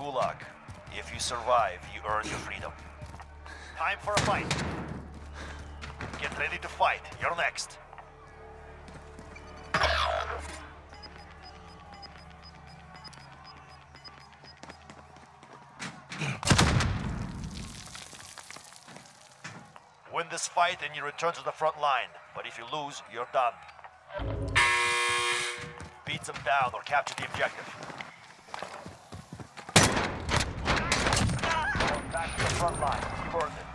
Gulag. If you survive, you earn your freedom. Time for a fight. Get ready to fight. You're next. Win this fight and you return to the front line. But if you lose, you're done. Beat them down or capture the objective. Back to the front line. You've earned it.